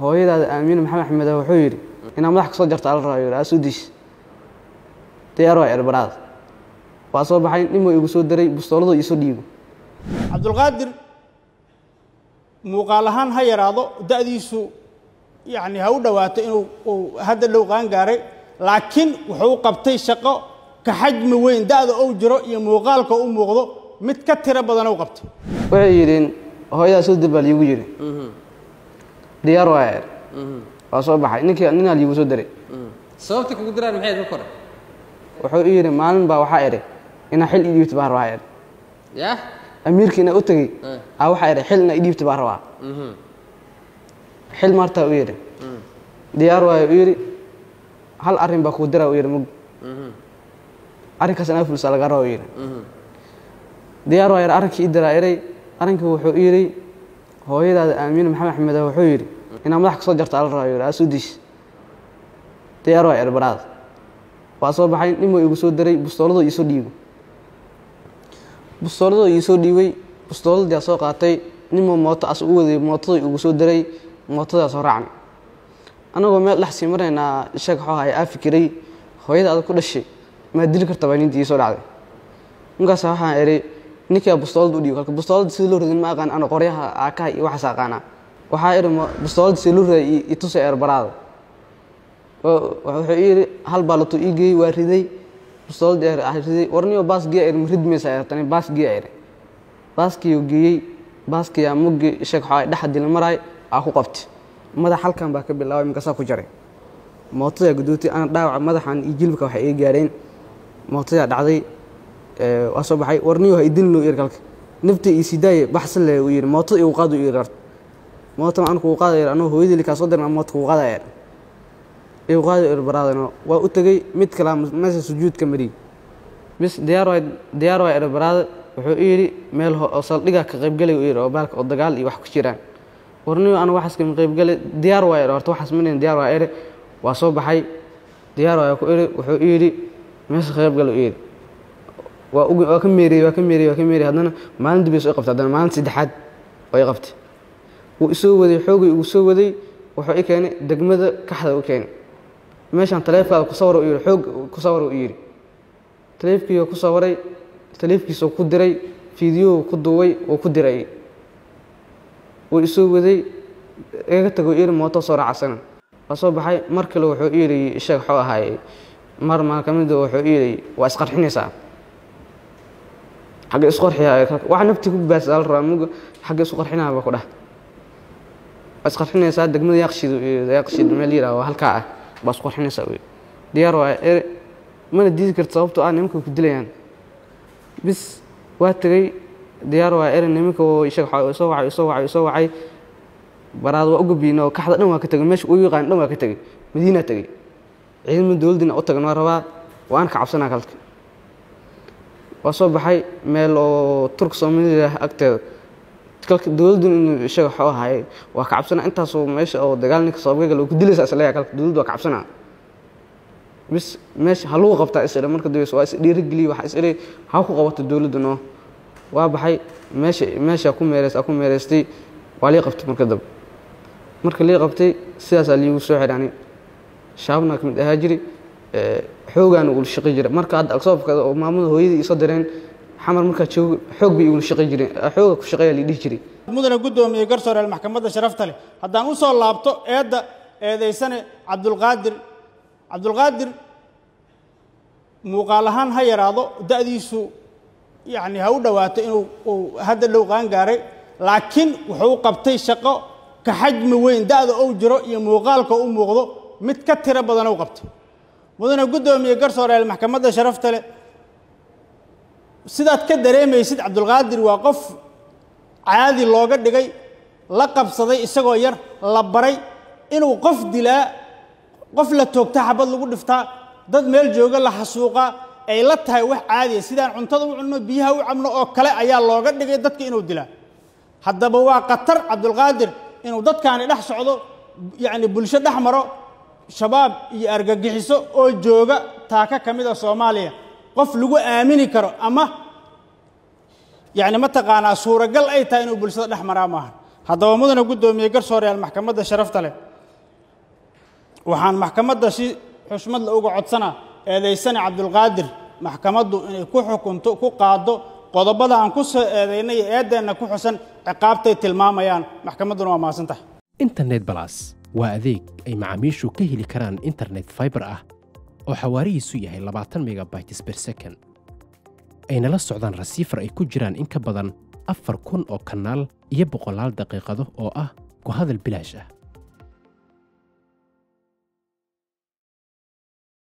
hooyadaada aamiin maxamed axmed wuxuu yidhi inaa madax ka soo jarta ala rabaa aasuu diis diyaar waa erbaraad waa soo baxay nin waa igu soo daray bustooladu iisoo dhiibo. Cabdulqaadir muuqaal ahaan ha yaraado da'diisu yacni ha u dhowaato inuu uu hadda dhow qaan gaaray laakiin wuxuu qabtay shaqo ka xajmi weyn da'da ou jiro iyo muuqaalka u muuqdo mid ka tiro badan u qabtay. Waxay yidhiin hooyadaa soo dir baa liigu yidhi diyaar waa er waa soo baxay. Ninkii ninaa liigu soo daray. Sababta kugu diraan maxay ka kore wuxuu i yidhi maalin baa waxaa idhi inaa xil ii dhiibta baa rabaa idhi. Yah inaa u tegey aa waxaa idhi xil inaa ii dhiibta baa rabaa xil martaa u yidhi. Diyaar waayo u yidhi hal arrin baa kuu dira u yidhi mug. Arrinkaas inaa fulsa laga raba u yidhi. Diyaar waa yidhi arrinkii ii diraa eray arrinkii wuxuu u yidhi hooyadaada aamiin maxamed axmed wuxuu yidhi inaa madax ka soo jarta ala rabaa yidhi aasuu diis diyaar waa erbaraad waa soo baxay nin igu soo daray bustooladu iisoo dhiibo bustooladoo iisoo dhiibay bustooladii soo qaatay ninmoo mooto as u waday mootadii igu soo daray mootadaa soo raacnay. Annagoo meel dhex sii maraynaa sheeg waxuu ahay aa fikiray hooyada adag ku dhashay maa dili karta baa nintii iisoo dhacday. Ninkaas waxaan idhi ninkaa bustoolada u dhiibo kalka bustoolada sida loo radin ma aqaan ano qoryaha aakaha iyo waxaas aqaanaa waxaa idhi "Ma- bustoolada sida loo raday i tusa eerbaraada wuxuu ii yidhi hal baalatuu ii geeyey waa riday. Bustooladii er ah riday. Warniyo baas giya er ma rid maysa ertani baas giya er baaskii geeyey baaskiyaa muggi sheeg waxaa dhexa maraay aa ku qabtay madax halkan baa ka bilaabay markaasaa ku jaray. Mootadaa gudootay ana dhaawaca madaxan iyo jilbka waxay iga gaadheen. Mootadaa dhacday waa soo baxay. Warniyo ha idilno ir kalka nafta ii sidaaye baxsan le uu yidhi mootada igu qaadu ir art moota aan kugu qaadaya hooyadii likaa soo dirna moota kugu qaadaya igu qaadi ir baraadano. Waa u tegey mid kalaa meesha sujuudka mariyey bis diyaar waa diyaar waa ir baraada wuxuu i yidhi meel oo saldhiga ka qaybgalay uu yidhi oo baalka oo dagaal iyo wax ku jiraan. Warniyo anu waxaas kama qaybgalay diyaar waa ir horta waxaas manin diyaar waa ere waa soo baxay. Diyaar waa ku iri wuxuu i yidhi meesha qaybgal uu yidhi. Waa waa ka meeriyey waa ka meeriyey waa ka meeriyey haddana maalin dib ay soo qabtay haddana maalin saddexaad oo i qabtay wuu isoo waday xoogay ugu soo waday wuxuu i keenay degmada kaxda u keenay. Meeshaan taleefkaada ku sawar u yidhi xoog ku sawar u yidhi. Taleefkiioo ku sawaray taleefkiisoo ku diray fiidiyou ku duubay uu ku diray wuu isoo waday iga tago yidhi mooto soo raacasana waa soo baxay mar kale wuxuu i yidhi sheeg waxuu ahaay mar maa ka mida wuxuu i yidhi waa isqarxinaysaa xagga isku qarxiyaa wax nafti ku baasa la rabaa muga xagga isku qarxinaa baa ku dhah waa isqarxinaysaa degmada yaaqshid meel yidhaah waa halkaa ah. Baa isku qarxinaysaa wey. Diyaar waa ere mana diidi karta sababtoo ah nimanka ku dilayaan. Bis waa tegey diyaar waa ere nimanka oo isoo wacay isoo wacay isoo wacay baraad waa u gabiina oo kaxda dhan waa ka tegey meesha uu yaqaan dhan waa ka tegey madiinaa tegey. Ciidamada dowladdina u tagan waa rabaa waan ka cabsanaa kalka waa soo baxay meel oo turk soomaalida agteeda kalka dowladdu inuu sheeg waxuu ahaay waa ka cabsanaa intaasoo meesha oo dagaal ninka sababkagal oo ku dilaysa isleeya kalka dowladdu waa ka cabsanaa. Bis meesha ha lagu qabtaa is idhi marka dambes waa is dhiirigeliye waxa is idhi ha ku qabato dowladdu waa baxay meesha meesha ku meereys ku meereystay waa lii qabtay marka dambe marka lii qabtay sidaasaa liigu soo xidhani. Shaabna ka mid ahaa jiri xoogaana ula shaqi jira marka hadda agsoobkada oo maamada hooyadii isoo direen xamar markaa joogo xoog bay igula shaqi jireen xooga ku shaqeeyaa lii dhihi jiray. Mudane guddoomiye garsooreel maxkamadda sharafta leh haddaan u soo laabto eedda eedaysane cabdulqaadir cabdulqaadir muuqaal ahaan ha yaraado da'diisu yacni ha u dhowaato inuu uu hadda dhow qaan gaaray laakiin wuxuu qabtay shaqo ka xajmi weyn da'da ou jiro iyo muuqaalka u muuqdo mid ka tiro badan u qabtay. Mudane guddoomiye garsooreel maxkamadda sharafta leh sidaad ka dareemaysid cabdulqaadir waa qof caadi looga dhigay la qabsaday isagoo yar la baray inuu qof dilaa qof la toogta xabad lagu dhiftaa dad meel jooga la xasuuqaa ay la tahay wax caadiya sidaan cuntada u cunno biyaha u cabno oo kale ayaa looga dhigay dadka inuu dilaa. Haddaba waa khatar cabdulqaadir inuu dadkaani dhex socdo yacni bulsho dhex maro shabaab iyo argagixiso oo jooga taaka ka mid a soomaaliya qof lagu aamini karo ama yacni mataqaanaa suuragal ay tahay inuu bulshada dhex maraa maaha haddaba mudana guddoomiye garsooreyaal maxkamadda sharafta leh. Waxaan maxkamadda si xushmad la uga codsanaa eedaysane cabdulqaadir maxkamaddu inay ku xukunto ku qaaddo qodobada aan ku soo eedaynay eeddeenna ku xusan ciqaabtay tilmaamayaan. Maxkamadduna waa mahadsan tahay internet balas waa adeeg ay macaamiishu ka heli karaan internet fiber ah oo xawaarihiisu yahay labaatan megabytes per second. Ayna la socdaan rasiifar ay ku jiraan in ka badan afar kun oo kanaal iyo boqolaal daqiiqado oo ah ku hadal bilaash ah